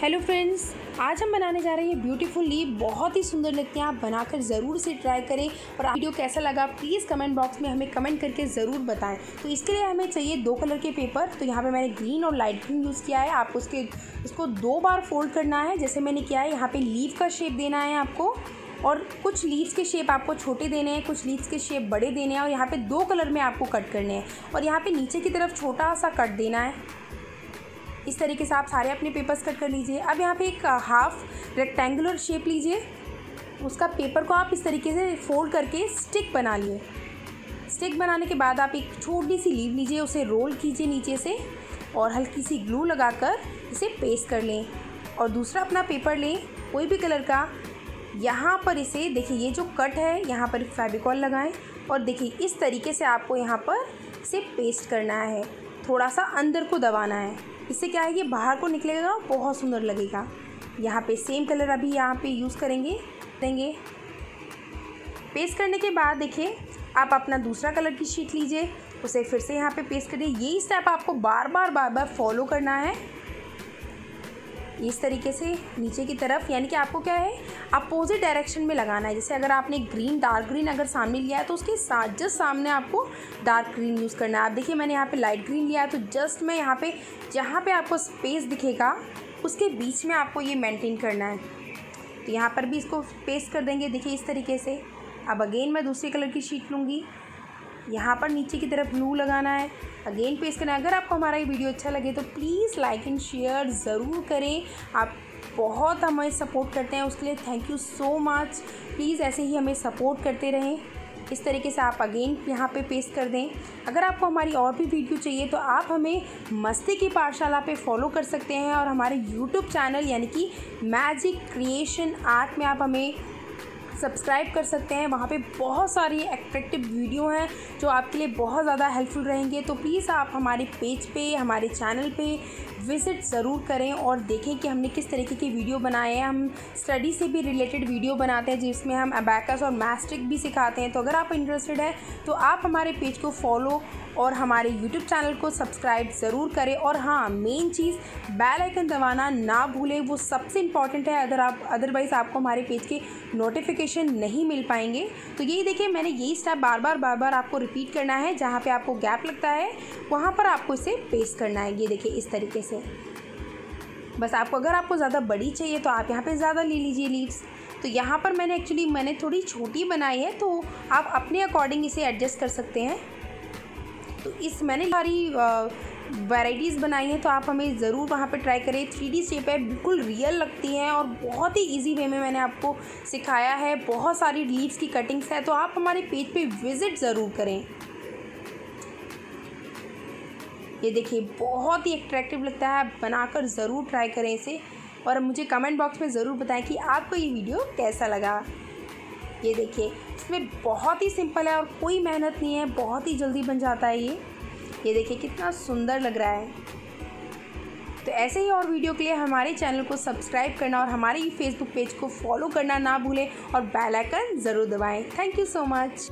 Hello friends आज हम बनाने जा रहे हैं ब्यूटीफुल लीव बहुत ही सुंदर लगते हैं, आप बनाकर ज़रूर से ट्राई करें। और वीडियो कैसा लगा प्लीज़ कमेंट बॉक्स में हमें कमेंट करके ज़रूर बताएँ। तो इसके लिए हमें चाहिए दो कलर के पेपर तो यहाँ पे मैंने ग्रीन और लाइट ग्रीन यूज़ किया है। आपको उसके, उसको दो बार फोल्ड करना है। जैसे मैंने किया है, यहाँ पर लीव का शेप देना है आपको। और कुछ लीव्स के शेप आपको छोटे देने हैं, कुछ लीव्स के शेप बड़े देने हैं। और यहाँ पे दो कलर में आपको कट करने हैं। और यहाँ पे नीचे की तरफ़ छोटा सा कट देना है। इस तरीके से आप सारे अपने पेपर्स कट कर लीजिए। अब यहाँ पे एक हाफ़ रेक्टेंगुलर शेप लीजिए। उसका पेपर को आप इस तरीके से फोल्ड करके स्टिक बना लिए। स्टिक बनाने के बाद आप एक छोटी सी लीव लीजिए, उसे रोल कीजिए नीचे से और हल्की सी ग्लू लगाकर इसे पेस्ट कर लें। और दूसरा अपना पेपर लें, कोई भी कलर का। यहाँ पर इसे, देखिए, ये जो कट है, यहाँ पर फेविकॉल लगाएँ और देखिए, इस तरीके से आपको यहाँ पर इसे पेस्ट करना है। थोड़ा सा अंदर को दबाना है। इससे क्या है, ये बाहर को निकलेगा बहुत सुंदर लगेगा। यहाँ पे सेम कलर अभी यहाँ पे यूज़ करेंगे, देंगे। पेस्ट करने के बाद देखिए, आप अपना दूसरा कलर की शीट लीजिए, उसे फिर से यहाँ पे पेस्ट करिए। यही स्टेप आपको बार बार बार बार फॉलो करना है। इस तरीके से नीचे की तरफ़, यानी कि आपको क्या है अपोजिट डायरेक्शन में लगाना है। जैसे अगर आपने ग्रीन डार्क ग्रीन अगर सामने लिया है तो उसके साथ जस्ट सामने आपको डार्क ग्रीन यूज़ करना है। आप देखिए, मैंने यहाँ पे लाइट ग्रीन लिया है तो जस्ट मैं यहाँ पे, जहाँ पे आपको स्पेस दिखेगा, उसके बीच में आपको ये मेंटेन करना है। तो यहाँ पर भी इसको पेस्ट कर देंगे। देखिए, इस तरीके से। अब अगेन मैं दूसरे कलर की शीट लूँगी। यहाँ पर नीचे की तरफ़ ग्लू लगाना है। अगेन पेस्ट करना है अगर आपको हमारा ये वीडियो अच्छा लगे तो प्लीज़ लाइक एंड शेयर ज़रूर करें। आप बहुत हमें सपोर्ट करते हैं उसके लिए thank you so much please ऐसे ही हमें सपोर्ट करते रहें। इस तरीके से आप अगेन यहाँ पे पेस्ट कर दें। अगर आपको हमारी और भी वीडियो चाहिए तो आप हमें मस्ती की पाठशाला पे फॉलो कर सकते हैं और हमारे यूट्यूब चैनल यानी कि मैजिक क्रिएशन आर्ट में आप हमें सब्सक्राइब कर सकते हैं। वहाँ पे बहुत सारी एट्रैक्टिव वीडियो हैं जो आपके लिए बहुत ज़्यादा हेल्पफुल रहेंगे। तो प्लीज़ आप हमारे पेज पे, हमारे चैनल पे विज़िट ज़रूर करें और देखें कि हमने किस तरीके की वीडियो बनाए हैं। हम स्टडी से भी रिलेटेड वीडियो बनाते हैं, जिसमें हम अबैकस और मैस्ट्रिक भी सिखाते हैं। तो अगर आप इंटरेस्टेड हैं तो आप हमारे पेज को फॉलो और हमारे यूट्यूब चैनल को सब्सक्राइब ज़रूर करें। और हाँ मेन चीज़ बेल आइकन दबाना ना भूलें, वो सबसे इंपॉर्टेंट है। अगर आप अदरवाइज़ आपको हमारे पेज के नोटिफिकेशन नहीं मिल पाएँगे। तो यही देखिए, मैंने यही स्टेप बार बार बार बार आपको रिपीट करना है, जहाँ पे आपको गैप लगता है, वहाँ पर आपको इसे पेस्ट करना है। ये देखिए, इस तरीके से। बस आपको, अगर आपको ज़्यादा बड़ी चाहिए तो आप यहाँ पे ज़्यादा ले लीजिए लीव्स तो यहाँ पर मैंने एक्चुअली मैंने थोड़ी छोटी बनाई है तो आप अपने अकॉर्डिंग इसे एडजस्ट कर सकते हैं। तो इस, मैंने सारी वैराइटीज़ बनाई हैं तो आप हमें ज़रूर वहाँ पे ट्राई करें। थ्री डी शेप है, बिल्कुल रियल लगती हैं और बहुत ही इजी वे में मैंने आपको सिखाया है। बहुत सारी लीव्स की कटिंग्स है तो आप हमारे पेज पे विज़िट ज़रूर करें। ये देखिए, बहुत ही अट्रैक्टिव लगता है बनाकर ज़रूर ट्राई करें इसे। और मुझे कमेंट बॉक्स में ज़रूर बताएँ कि आपको ये वीडियो कैसा लगा। ये देखिए, इसमें बहुत ही सिंपल है और कोई मेहनत नहीं है, बहुत ही जल्दी बन जाता है ये। ये देखिए कितना सुंदर लग रहा है। तो ऐसे ही और वीडियो के लिए हमारे चैनल को सब्सक्राइब करना और हमारे फेसबुक पेज को फॉलो करना ना भूलें और बेल आइकन ज़रूर दबाएँ। Thank you so much.